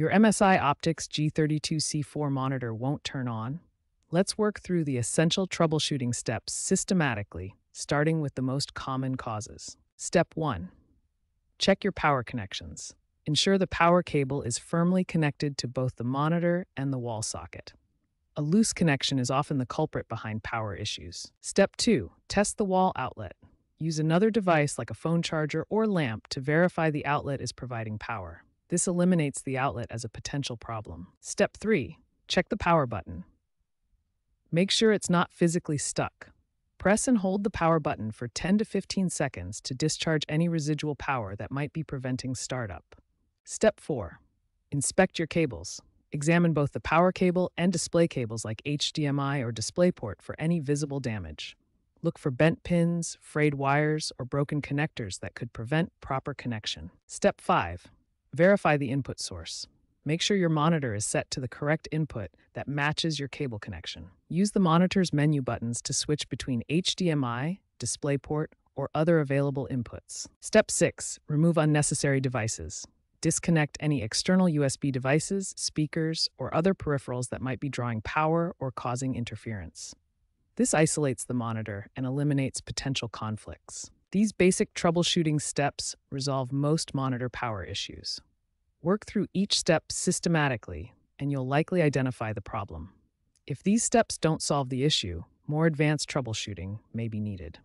Your MSI Optix G32C4 monitor won't turn on? Let's work through the essential troubleshooting steps systematically, starting with the most common causes. Step 1. Check your power connections. Ensure the power cable is firmly connected to both the monitor and the wall socket. A loose connection is often the culprit behind power issues. Step 2. Test the wall outlet. Use another device like a phone charger or lamp to verify the outlet is providing power. This eliminates the outlet as a potential problem. Step 3. Check the power button. Make sure it's not physically stuck. Press and hold the power button for 10 to 15 seconds to discharge any residual power that might be preventing startup. Step 4. Inspect your cables. Examine both the power cable and display cables like HDMI or DisplayPort for any visible damage. Look for bent pins, frayed wires, or broken connectors that could prevent proper connection. Step 5. Verify the input source. Make sure your monitor is set to the correct input that matches your cable connection. Use the monitor's menu buttons to switch between HDMI, DisplayPort, or other available inputs. Step 6. Remove unnecessary devices. Disconnect any external USB devices, speakers, or other peripherals that might be drawing power or causing interference. This isolates the monitor and eliminates potential conflicts. These basic troubleshooting steps resolve most monitor power issues. Work through each step systematically, and you'll likely identify the problem. If these steps don't solve the issue, more advanced troubleshooting may be needed.